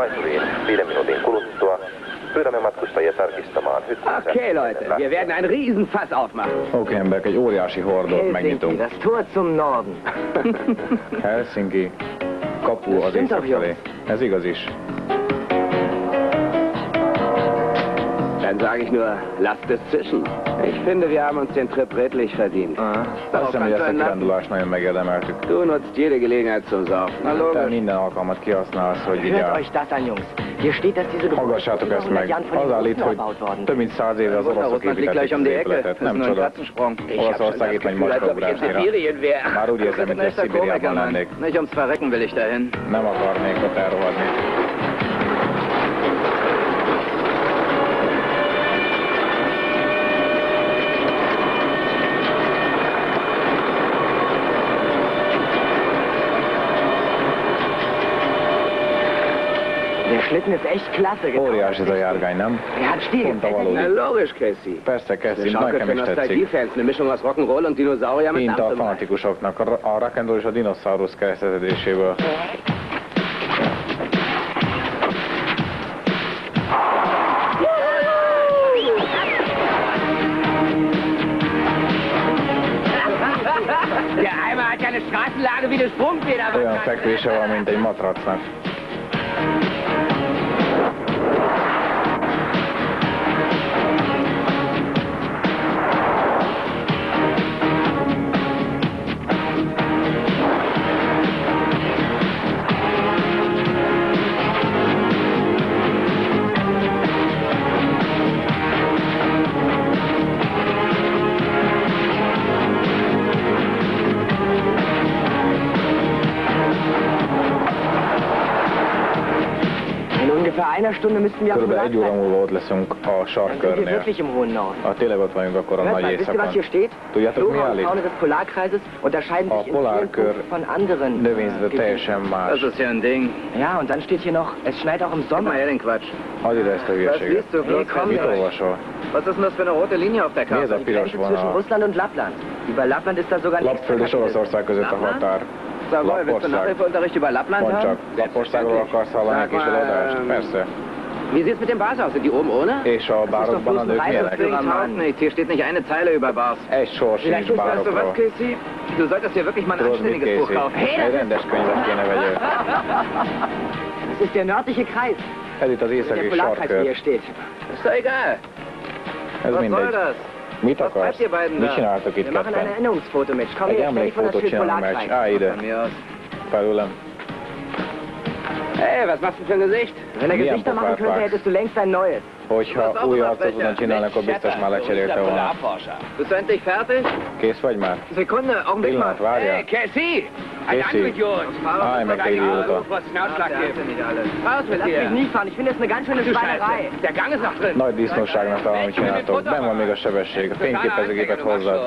laituriin viiden minuutin kuluttua. Okay, Leute, wir werden ein Riesenfass aufmachen. Okenberg, egy óriási hordót megnyitunk. das Tor zum Norden. Helsinki, kapu az észak felé. Ez igaz is. Dann sage ich nur, lasst es zischen. Ich finde, wir haben uns den Trip redlich verdient. Azt Darauf hiszem, hogy kannst du ezt a kirándulást nagyon megérdemeltük. Du nutzt jede Gelegenheit zum Saufen. Na Te logisch. minden alkalmat kihasználsz, hogy Hört vigyál. euch das an, Jungs. Hier steht, dass diese Gebäude Hallgassátok ezt 100 meg. Jahren von Az den állít, Russen hogy erbaut worden több sind. mint száz éve az oroszok Russland liegt építették gleich um az die Ecke. épületet. Das ist Nem nur ein csoda. Ob ich in macskaugrásnyira. Sibirien wäre. Már úgy érzem, mint egy Szibériában lennék. Nicht ums Verrecken will ich dahin. Nem akarnék ott elrohadni. Schlitten ist echt klasse. genau. Óriás ez a járgány, nem? Er hat a Na logisch, Casey. Persze, Schaukel nekem is tetszik. Nostalgie-Fans, eine Mischung aus Rock'n'Roll und Dinosaurier mit Mint a fanatikusoknak a, a rock and roll és a dinoszaurusz keresztetedéséből. Der Eimer hat ja eine Straßenlage wie eine Sprungfeder. Olyan fekvése van, mint egy matracnak. Ungefähr einer Stunde müssten wir Körülbelül egy óra múlva ott leszünk a sarkkörnél. wirklich im hohen Norden. Ha tényleg ott vagyunk, akkor a nagy mal, wisst ihr, was éjszakon. hier steht? Tudjátok, mi Flora áll und itt? Fauna des Polarkreises unterscheiden A sich in vielen polárkör Punkten von anderen. äh, növényzete teljesen más. Das ist ja ein Ding. Ja, und dann steht hier noch, es schneit auch im mal Sommer. her den Quatsch. Hadd ide ezt a Was hülyeséget. liest du bloß? Hey, komm, Mit olvasol? Was ist denn das für eine rote Linie auf der Mi ez Karte? a Die piros Grenze zwischen vonal? Russland und Lappland. Über Lappland ist da sogar Lapföld és. Oroszország között a határ. Du Lapország. Nachhilfeunterricht über Lappland Mondd haben? csak, Lapországról akarsz hallani egy kis előadást? ähm, Persze. Wie sieht's mit den Bars aus? Sind die oben ohne? És a bárokban a nők milyenek? Deswegen taugt nichts. Hier steht nicht eine Zeile über Bars. Egy sor sincs Weißt du was. Casey? Du solltest dir wirklich mal ein anständiges Buch kaufen. Egy rendes könyvet kéne vegyél. Das ist der nördliche Kreis. Ez itt az Der Polarkreis, wie hier steht. Ist doch egal. Ez Was soll das? Mit Was ihr beiden da? csináltok itt Wir machen ein ketten? Erinnerungsfoto mit. Komm her, stell dich vor das Schild. Polarkreis. Állj ide, Von mir aus. felülem. Hey, was machst du für ein Gesicht? Wenn er Gesichter machen könnte, hättest du längst ein neues. Hogyha új arcot tudna csinálni, akkor biztos már lecserélte volna. Bist du endlich fertig? Kész vagy már? Sekunde, Augenblick mal. Hey, Casey! Ein Casey. Antidiot! Állj meg, te idióta. Was einen Ausschlag geben. Raus mit Lass mich dir! nicht fahren, ich finde das eine ganz schöne Du Schweinerei. Scheiße! Der Gang ist noch drin! Nagy disznóságnak talán, hogy csináltok. Ben van még a sebesség. A fényképezőgépet hozzad.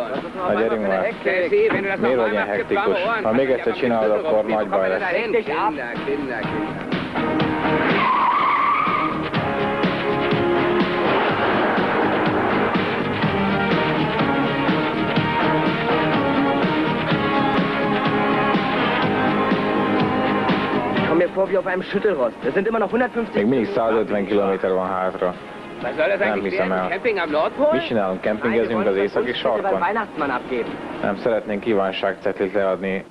Na gyerünk már. Casey, wenn du das Miért noch vagy ilyen einmal machst, gibt's hektikus? warme Ohren. Ha még egyszer Ja, csinálod, aber akkor wie nagy kommen baj wir da lesz. hin? Kinder, Kinder, vor wie auf einem Schüttelrost. Es sind immer noch 150 Még mindig 150 km van hátra. Was soll das Nem eigentlich hiszem werden? el. Camping am Nordpol? Mit csinálunk? Wollen az északi sarkon? Weihnachtsmann abgeben. Nem szeretnénk kívánságcetlit leadni